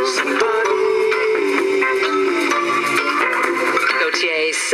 Gotye,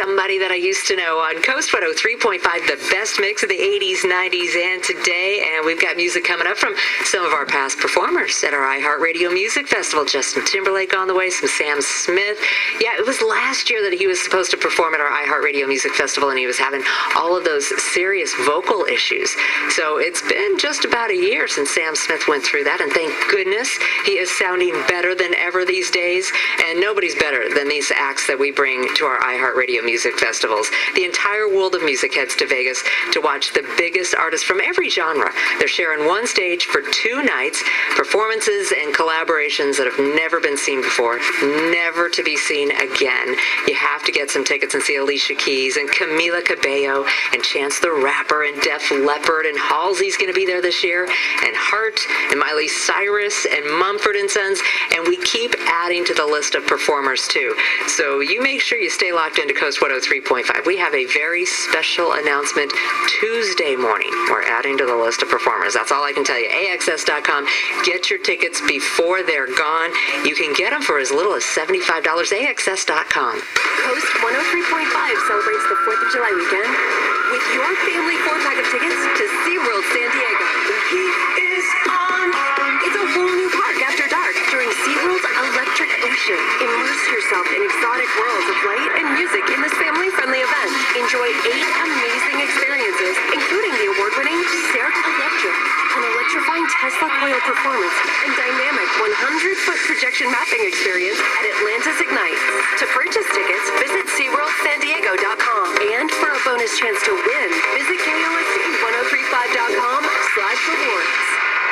somebody that I used to know on Coast 103.5, the best mix of the 80s, 90s, and today. And we've got music coming up from some of our past performers at our iHeartRadio Music Festival. Justin Timberlake on the way, some Sam Smith. Yeah, it was last year that he was supposed to perform at our iHeartRadio Music Festival, and he was having all of those serious vocal issues. So it's been just about a year since Sam Smith went through that, and thank goodness he is sounding better than ever these days. And nobody's better than these acts that we bring to our iHeartRadio music festivals. The entire world of music heads to Vegas to watch the biggest artists from every genre. They're sharing one stage for two nights, performances and collaborations that have never been seen before, never to be seen again. You have to get some tickets and see Alicia Keys and Camila Cabello and Chance the Rapper and Def Leppard and Halsey's going to be there this year and Heart and Miley Cyrus and Mumford and Sons and we keep adding to the list of performers too. So you make sure you stay locked into Coast 103.5. We have a very special announcement Tuesday morning. We're adding to the list of performers. That's all I can tell you. AXS.com. Get your tickets before they're gone. You can get them for as little as $75. AXS.com. Coast 103.5 celebrates the 4th of July weekend with your family four pack of tickets to SeaWorld San Diego. The heat is on. It's a whole new park after dark during SeaWorld's Electric Ocean. Immerse yourself in exotic worlds of light and music in this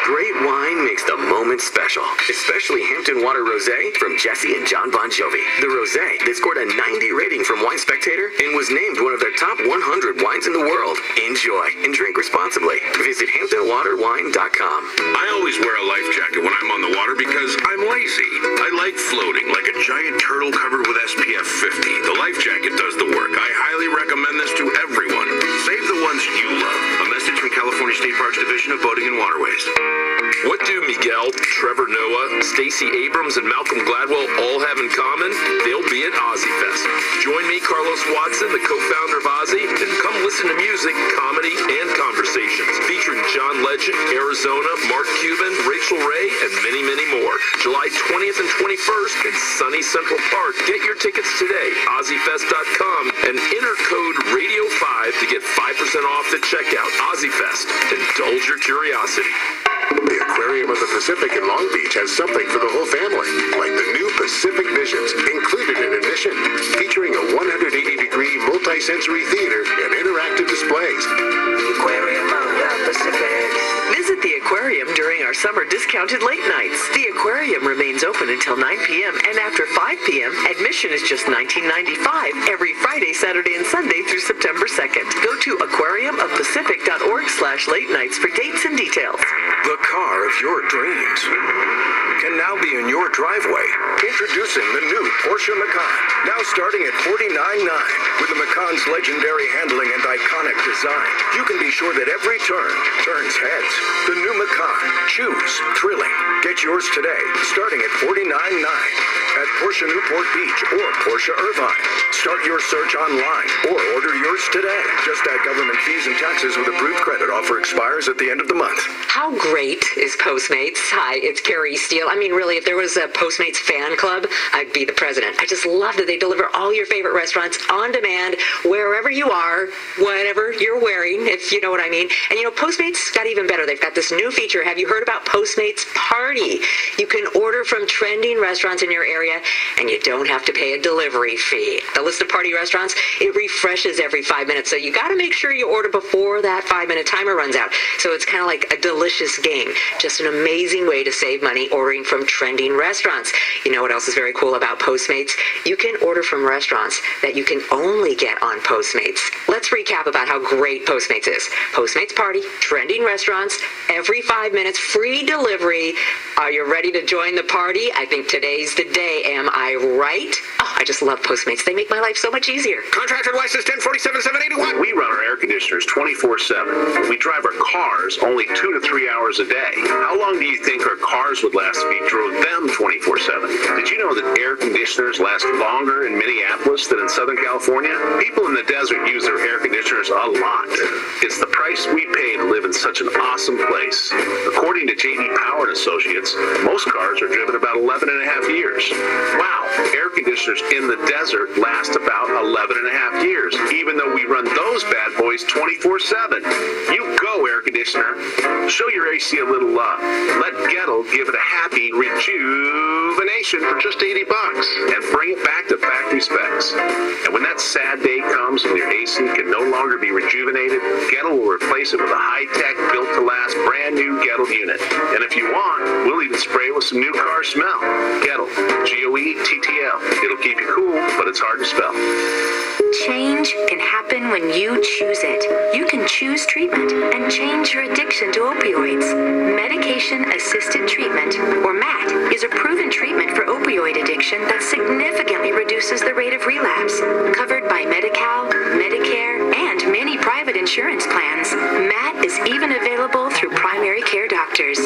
Great wine makes the moment special, especially Hampton Water Rosé from Jesse and John Bon Jovi. The rosé that scored a 90 rating from Wine Spectator and was named one of their top 100 wines in the world. Enjoy and drink responsibly. Visit HamptonWaterWine.com. I always wear a life jacket when I'm on the water because I'm lazy. I like floating like a giant turtle covered with SPF 50. The life jacket does the work. I highly recommend this to everyone. Save the ones you love. From California State Parks Division of Boating and Waterways. What do Miguel, Trevor Noah, Stacey Abrams, and Malcolm Gladwell all have in common? They'll be at OZY Fest. Join me, Carlos Watson, the co-founder of OZY, and come listen to music, comedy, and conversations featuring John Legend, Arizona, Mark Cuban, Rachael Ray, and many, many more. July 20th and 21st in sunny Central Park. Get your tickets today, OZYFest.com, and enter code Radio5 to get 5% off the checkout. OZY Fest. Indulge your curiosity. The Aquarium of the Pacific in Long Beach has something for the whole family, like the new Pacific Visions, included in admission, featuring a 180-degree multi-sensory theater summer discounted late nights. The aquarium remains open until 9 p.m. and after 5 p.m. admission is just $19.95 every Friday, Saturday, and Sunday through September 2nd. Go to aquariumofpacific.org slash late nights for dates and details. The car of your dreams can now be in your driveway. Introducing the new Porsche Macan, now starting at $49.9. With the Macan's legendary handling and iconic design, you can be sure that every turn turns heads. The new Macan, choose thrilling. Get yours today, starting at $49.9 at Porsche Newport Beach or Porsche Irvine. Start your search online or order yours today. Just add government fees and taxes with approved credit. Offer expires at the end of the month. How great is Postmates? Hi, it's Carrie Steele. I mean, really, if there was a Postmates fan club, I'd be the president. I just love that they deliver all your favorite restaurants on demand, wherever you are, whatever you're wearing, if you know what I mean. And you know, Postmates got even better. They've got this new feature. Have you heard about Postmates Party? You can order from trending restaurants in your area, and you don't have to pay a delivery fee. The list of party restaurants, it refreshes every five minutes, so you got to make sure you order before that five-minute timer runs out. So it's kind of like a delicious game. Just an amazing way to save money ordering from trending restaurants. You know what else is very cool about Postmates? You can order from restaurants that you can only get on Postmates. Let's recap about how great Postmates is. Postmates Party, trending restaurants, every five minutes, free delivery. Are you ready to join the party? I think today's the day. Am I right? Oh, I just love Postmates. They make my life so much easier. Contractor license 1047-781. We run our air conditioners 24-7. We drive our cars only two to three hours a day. How long do you think our cars would last if we drove them 24-7? 24-7. Did you know that air conditioners last longer in Minneapolis than in Southern California? People in the desert use their air conditioners a lot. It's the price we pay to live in such an awesome place. According to J.D. Power and Associates, most cars are driven about 11 and a half years. Wow, conditioners in the desert last about 11 and a half years, even though we run those bad boys 24-7. You go, air conditioner. Show your AC a little love. Let Goettl give it a happy rejuvenation for just 80 bucks and bring it back to factory specs. And when that sad day comes when your AC can no longer be rejuvenated, Goettl will replace it with a high-tech, built-to-last, brand new Goettl unit. And if you want, we'll even spray it with some new car smell. Goettl, G-O-E-T-T-L. It'll keep you cool, but it's hard to spell. Change can happen when you choose it. You can choose treatment and change your addiction to opioids. Medication assisted treatment, or MAT, is a proven treatment for opioid addiction that significantly reduces the rate of relapse. Covered by Medi Cal, Medicare, and many private insurance plans, MAT is even available through primary care doctors.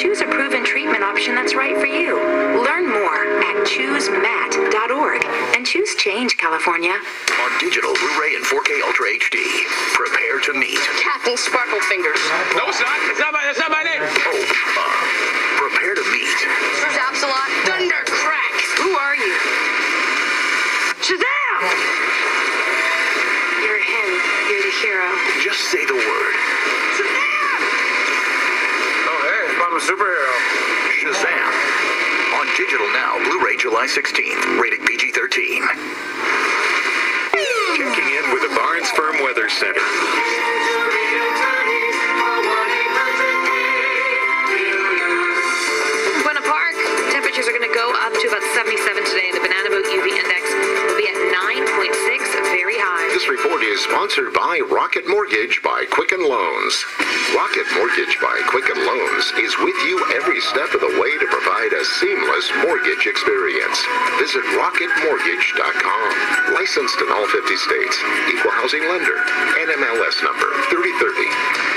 Choose a proven treatment option that's right for you. Learn more at choosemat.org and choose change, California. On digital, Blu-ray, and 4K Ultra HD. Prepare to meet. Captain Sparkle Fingers. No, it's not. It's not my, that's not my name. Oh, uh, prepare to meet. Who's Absalot? Thunder Crack. Who are you? Shazam! You're him. You're the hero. Just say the word. Shazam! Oh, hey, I'm a superhero. Shazam. On digital now, Blu-ray July 16th. Rated PG-13. Checking in with the Barnes Firm Weather Center. Up to about 77 today. The Banana Boat UV index will be at 9.6, very high. This report is sponsored by Rocket Mortgage by Quicken Loans. Rocket Mortgage by Quicken Loans is with you every step of the way to provide a seamless mortgage experience. Visit rocketmortgage.com. Licensed in all 50 states. Equal housing lender. NMLS number 3030.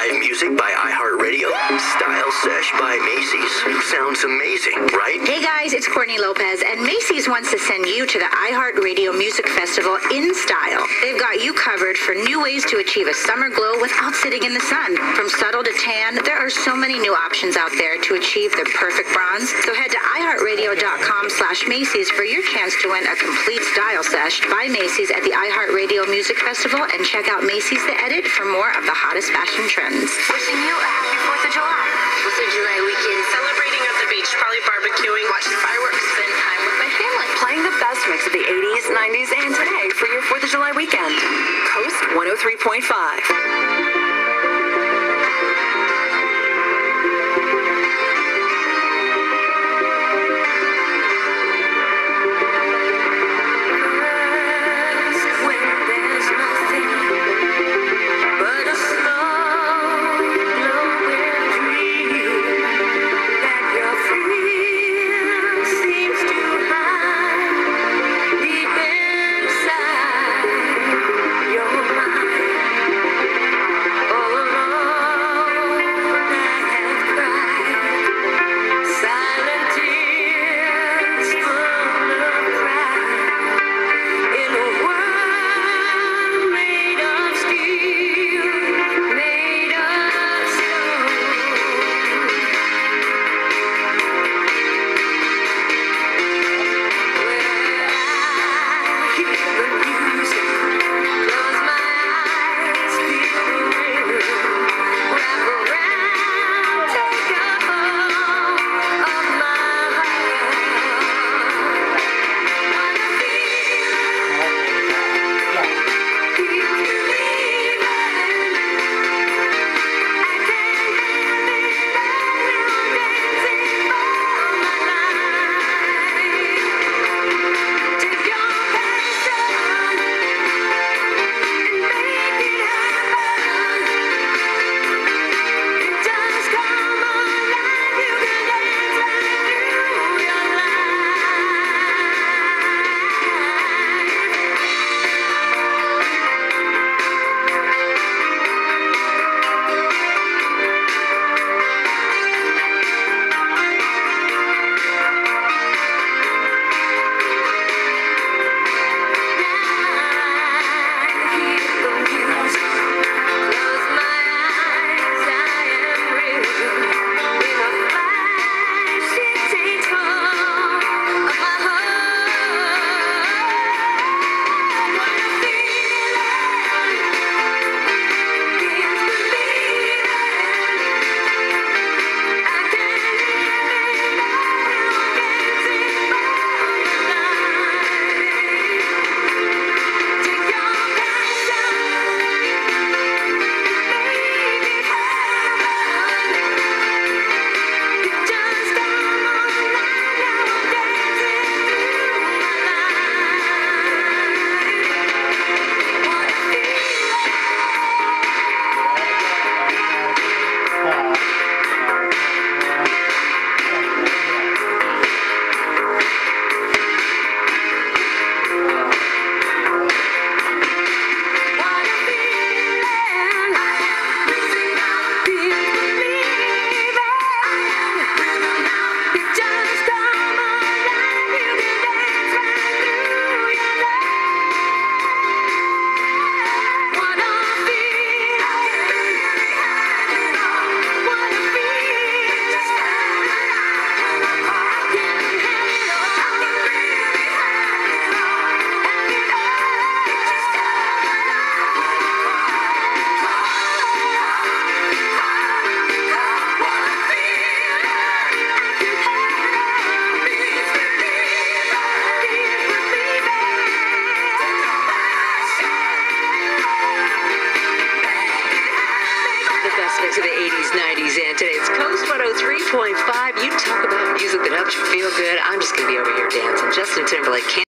Live music by iHeartRadio. Style Sesh by Macy's. Sounds amazing, right? Hey guys, it's Courtney Lopez, and Macy's wants to send you to the iHeartRadio Music Festival in style. They've got you covered for new ways to achieve a summer glow without sitting in the sun. From subtle to tan, there are so many new options out there to achieve the perfect bronze. So head to iHeartRadio.com slash Macy's for your chance to win a complete style sesh by Macy's at the iHeartRadio Music Festival and check out Macy's The Edit for more of the hottest fashion trends. Wishing you a happy 4th of July. 4th of July weekend. Celebrating at the beach, probably barbecuing, watching fireworks, spend time with my family. Playing the best mix of the 80s, 90s, and today for your 4th of July weekend. Coast 103.5.